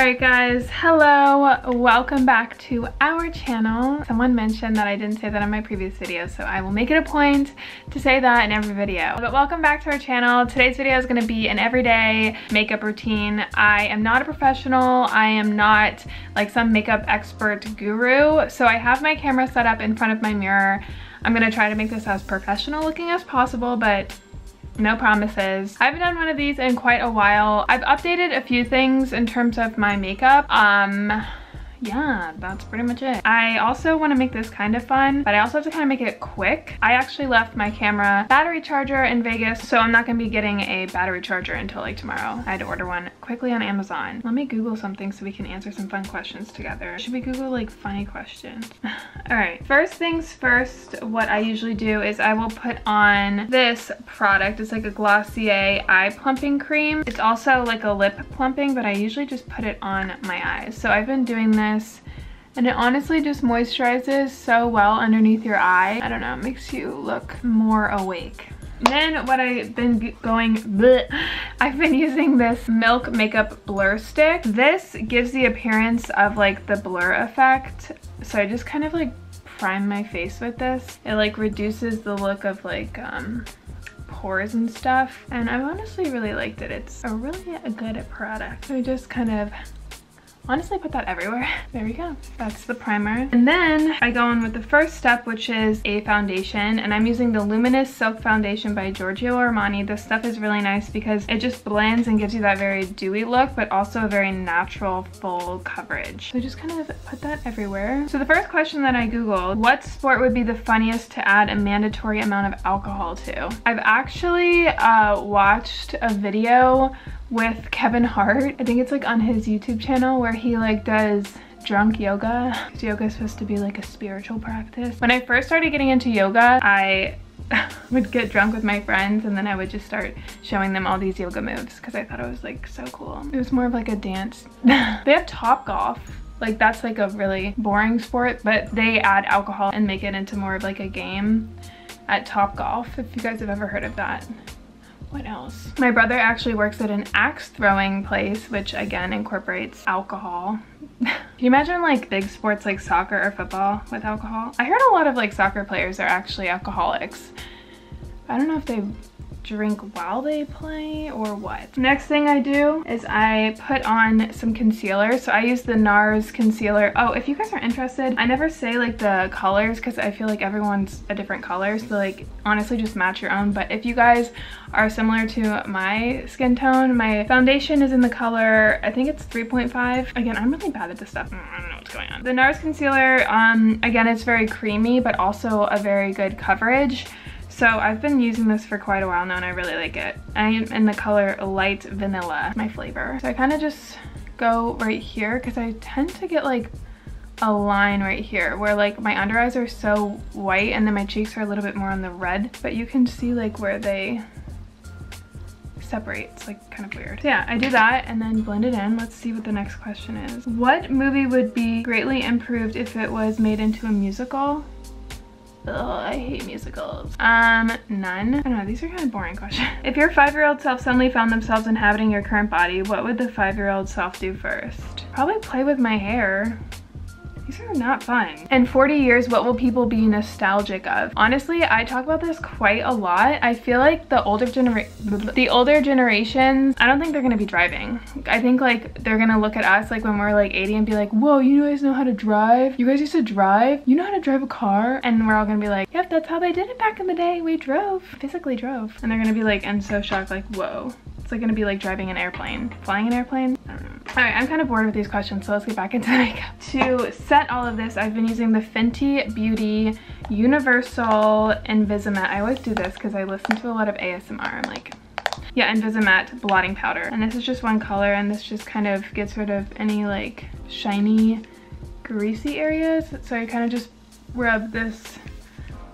Alright guys, hello, welcome back to our channel. Someone mentioned that I didn't say that in my previous video, so I will make it a point to say that in every video. But welcome back to our channel. Today's video is gonna be an everyday makeup routine. I am not a professional, I am not like some makeup expert guru, so I have my camera set up in front of my mirror. I'm gonna try to make this as professional looking as possible, but no promises. I haven't done one of these in quite a while. I've updated a few things in terms of my makeup. Um, yeah, that's pretty much it. I also want to make this kind of fun, but I also have to kind of make it quick. I actually left my camera battery charger in Vegas, so I'm not going to be getting a battery charger until like tomorrow. I had to order one quickly on Amazon. Let me Google something so we can answer some fun questions together. Should we Google like funny questions? All right, first things first, what I usually do is I will put on this product. It's like a Glossier eye plumping cream. It's also like a lip plumping, but I usually just put it on my eyes. So I've been doing this and it honestly just moisturizes so well underneath your eye. I don't know, it makes you look more awake. Then what I've been going, bleh, I've been using this Milk Makeup Blur Stick. This gives the appearance of like the blur effect. So I just kind of like prime my face with this. It like reduces the look of like um, pores and stuff. And I honestly really liked it. It's a really a good product. So I just kind of honestly put that everywhere. There we go. That's the primer. And then I go on with the first step, which is a foundation. And I'm using the Luminous Silk Foundation by Giorgio Armani. This stuff is really nice because it just blends and gives you that very dewy look, but also a very natural full coverage. So just kind of put that everywhere. So the first question that I Googled, what sport would be the funniest to add a mandatory amount of alcohol to? I've actually uh, watched a video with Kevin Hart. I think it's like on his YouTube channel where he like does drunk yoga. Yoga is supposed to be like a spiritual practice. When I first started getting into yoga, I would get drunk with my friends and then I would just start showing them all these yoga moves because I thought it was like so cool. It was more of like a dance. they have Top Golf. Like that's like a really boring sport, but they add alcohol and make it into more of like a game at Top Golf, if you guys have ever heard of that what else? My brother actually works at an axe throwing place, which again incorporates alcohol. Can you imagine like big sports like soccer or football with alcohol? I heard a lot of like soccer players are actually alcoholics. I don't know if they drink while they play or what. Next thing I do is I put on some concealer. So I use the NARS concealer. Oh, if you guys are interested, I never say like the colors because I feel like everyone's a different color. So like honestly just match your own. But if you guys are similar to my skin tone, my foundation is in the color, I think it's 3.5. Again, I'm really bad at this stuff. I don't know what's going on. The NARS concealer, um, again, it's very creamy, but also a very good coverage. So I've been using this for quite a while now and I really like it. I am in the color Light Vanilla, my flavor. So I kind of just go right here because I tend to get like a line right here where like my under eyes are so white and then my cheeks are a little bit more on the red but you can see like where they separate. It's like kind of weird. So yeah I do that and then blend it in. Let's see what the next question is. What movie would be greatly improved if it was made into a musical Ugh, I hate musicals. Um, none. I don't know, these are kind of boring questions. If your five-year-old self suddenly found themselves inhabiting your current body, what would the five-year-old self do first? Probably play with my hair. These are not fun. In 40 years, what will people be nostalgic of? Honestly, I talk about this quite a lot. I feel like the older genera the older generations, I don't think they're gonna be driving. I think like they're gonna look at us like when we're like 80 and be like, whoa, you guys know how to drive? You guys used to drive? You know how to drive a car? And we're all gonna be like, yep, that's how they did it back in the day. We drove, physically drove. And they're gonna be like, and so shocked, like, whoa. It's like gonna be like driving an airplane. Flying an airplane? I don't know. All right, I'm kind of bored with these questions, so let's get back into makeup. To set all of this, I've been using the Fenty Beauty Universal Invisimatte. I always do this because I listen to a lot of ASMR. I'm like, yeah, Invisimatte blotting powder. And this is just one color, and this just kind of gets rid of any like shiny, greasy areas. So I kind of just rub this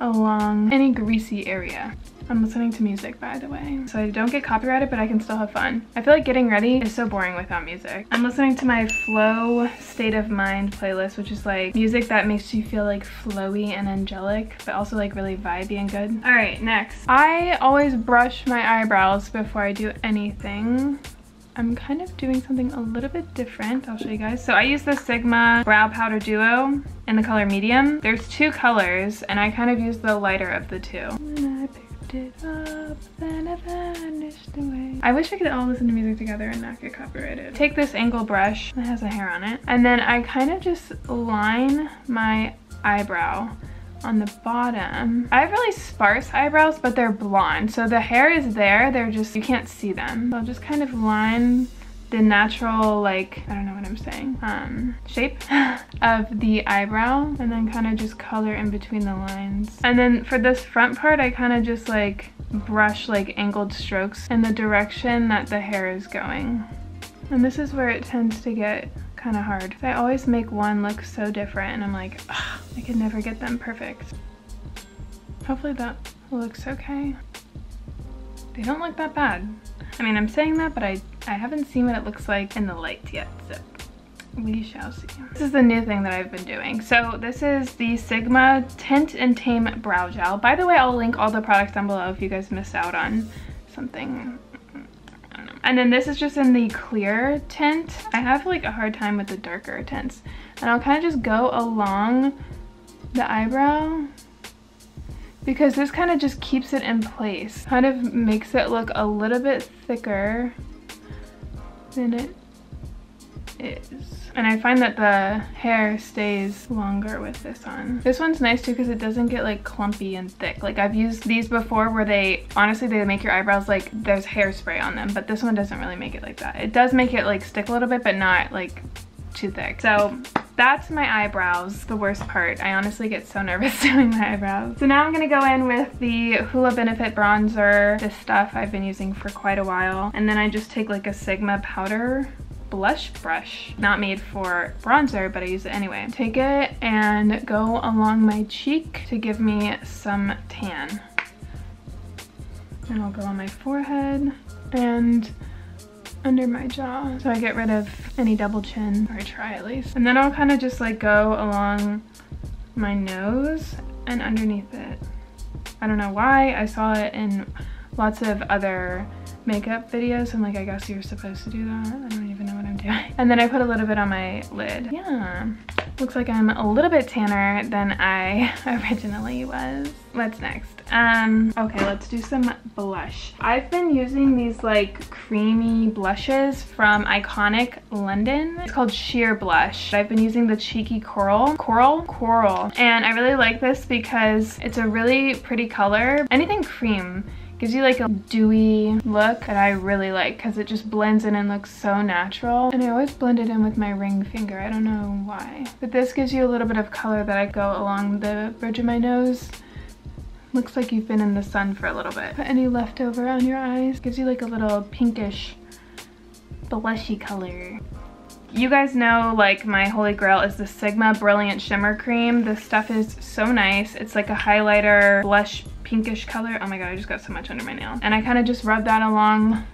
along any greasy area. I'm listening to music, by the way. So I don't get copyrighted, but I can still have fun. I feel like getting ready is so boring without music. I'm listening to my flow state of mind playlist, which is like music that makes you feel like flowy and angelic, but also like really vibey and good. All right, next. I always brush my eyebrows before I do anything. I'm kind of doing something a little bit different. I'll show you guys. So I use the Sigma Brow Powder Duo in the color medium. There's two colors and I kind of use the lighter of the two. Up, then I, I wish I could all listen to music together and not get copyrighted. Take this angle brush that has a hair on it and then I kind of just line my eyebrow on the bottom. I have really sparse eyebrows, but they're blonde. So the hair is there, they're just, you can't see them. So I'll just kind of line the natural, like, I don't know what I'm saying, um, shape of the eyebrow and then kind of just color in between the lines. And then for this front part, I kind of just like brush like angled strokes in the direction that the hair is going. And this is where it tends to get kind of hard. I always make one look so different and I'm like, I can never get them perfect. Hopefully that looks okay. They don't look that bad. I mean, I'm saying that, but I, I haven't seen what it looks like in the light yet, so we shall see. This is the new thing that I've been doing. So this is the Sigma Tint and Tame Brow Gel. By the way, I'll link all the products down below if you guys missed out on something and then this is just in the clear tint. I have like a hard time with the darker tints. And I'll kind of just go along the eyebrow because this kind of just keeps it in place. Kind of makes it look a little bit thicker than it is. And I find that the hair stays longer with this on. This one's nice too because it doesn't get like clumpy and thick. Like I've used these before where they, honestly, they make your eyebrows like there's hairspray on them, but this one doesn't really make it like that. It does make it like stick a little bit, but not like too thick. So that's my eyebrows, the worst part. I honestly get so nervous doing my eyebrows. So now I'm gonna go in with the Hoola Benefit Bronzer, this stuff I've been using for quite a while. And then I just take like a Sigma powder blush brush. Not made for bronzer, but I use it anyway. Take it and go along my cheek to give me some tan. And I'll go on my forehead and under my jaw. So I get rid of any double chin, or I try at least. And then I'll kind of just like go along my nose and underneath it. I don't know why, I saw it in lots of other makeup videos. I'm like, I guess you're supposed to do that. I don't even know And then I put a little bit on my lid. Yeah, looks like I'm a little bit tanner than I originally was. What's next? Um, okay, let's do some blush. I've been using these like creamy blushes from Iconic London. It's called Sheer Blush. I've been using the Cheeky Coral, Coral, Coral. And I really like this because it's a really pretty color. Anything cream Gives you like a dewy look that I really like because it just blends in and looks so natural. And I always blend it in with my ring finger. I don't know why. But this gives you a little bit of color that I go along the bridge of my nose. Looks like you've been in the sun for a little bit. Put any leftover on your eyes. Gives you like a little pinkish blushy color. You guys know like my holy grail is the Sigma Brilliant Shimmer Cream. This stuff is so nice. It's like a highlighter blush pinkish color. Oh my god, I just got so much under my nail. And I kind of just rub that along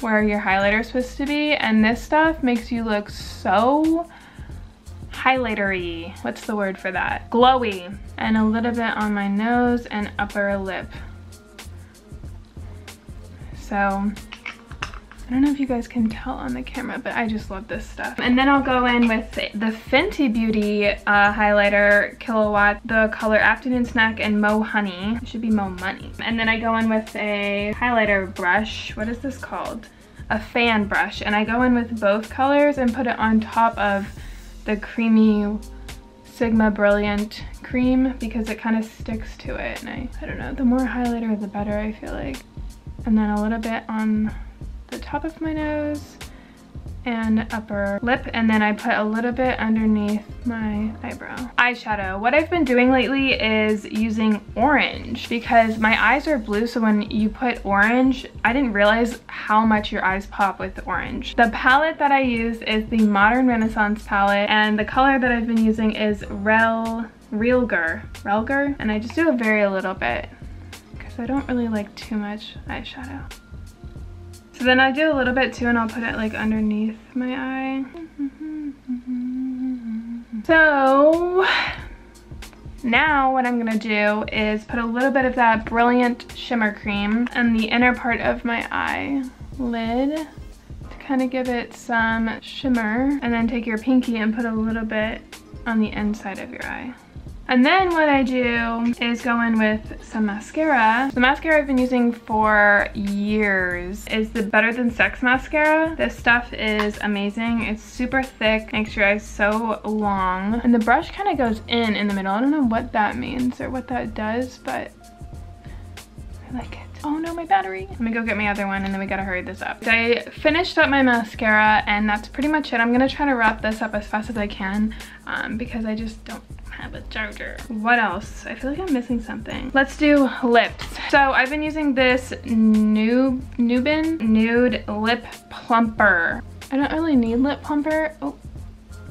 where your highlighter is supposed to be. And this stuff makes you look so highlightery. What's the word for that? Glowy. And a little bit on my nose and upper lip. So I don't know if you guys can tell on the camera, but I just love this stuff. And then I'll go in with the Fenty Beauty uh, highlighter Killawatt, the color Afternoon Snack and Mo Honey. It should be Mo Money. And then I go in with a highlighter brush. What is this called? A fan brush. And I go in with both colors and put it on top of the creamy Sigma Brilliant cream because it kind of sticks to it. And I, I don't know, the more highlighter, the better I feel like. And then a little bit on the top of my nose and upper lip and then I put a little bit underneath my eyebrow. Eyeshadow. What I've been doing lately is using orange because my eyes are blue so when you put orange I didn't realize how much your eyes pop with orange. The palette that I use is the Modern Renaissance palette and the color that I've been using is Rel Realgar. Realgar? And I just do a very little bit because I don't really like too much eyeshadow. So then I do a little bit too and I'll put it like underneath my eye. So now what I'm gonna do is put a little bit of that Brilliant Shimmer Cream in the inner part of my eye lid to kind of give it some shimmer and then take your pinky and put a little bit on the inside of your eye. And then what I do is go in with some mascara. The mascara I've been using for years is the Better Than Sex mascara. This stuff is amazing. It's super thick, makes your eyes so long. And the brush kind of goes in in the middle. I don't know what that means or what that does, but I like it. Oh no, my battery. Let me go get my other one and then we gotta hurry this up. I finished up my mascara and that's pretty much it. I'm gonna try to wrap this up as fast as I can um, because I just don't have a charger. What else? I feel like I'm missing something. Let's do lips. So I've been using this Noob, Nubin Nude Lip Plumper. I don't really need lip plumper. Oh,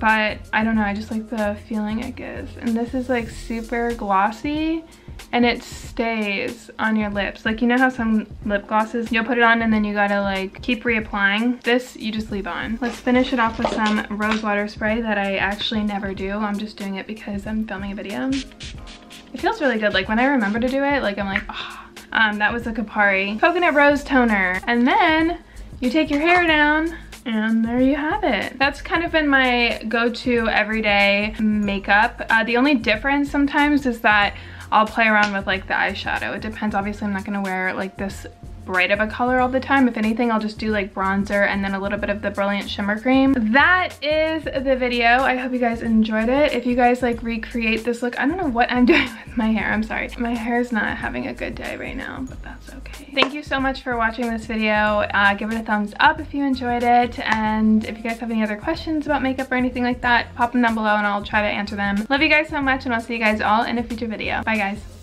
but I don't know. I just like the feeling it gives. And this is like super glossy and it stays on your lips. Like you know how some lip glosses, you'll put it on and then you gotta like keep reapplying. This you just leave on. Let's finish it off with some rose water spray that I actually never do. I'm just doing it because I'm filming a video. It feels really good. Like when I remember to do it, like I'm like, oh. Um, that was a Kopari Coconut Rose Toner. And then you take your hair down and there you have it. That's kind of been my go-to everyday makeup. Uh, the only difference sometimes is that I'll play around with like the eyeshadow. It depends. Obviously, I'm not to wear like this bright of a color all the time. If anything, I'll just do like bronzer and then a little bit of the Brilliant Shimmer Cream. That is the video. I hope you guys enjoyed it. If you guys like recreate this look, I don't know what I'm doing with my hair. I'm sorry. My hair is not having a good day right now, but that's okay. Thank you so much for watching this video. Uh, give it a thumbs up if you enjoyed it. And if you guys have any other questions about makeup or anything like that, pop them down below and I'll try to answer them. Love you guys so much and I'll see you guys all in a future video. Bye guys.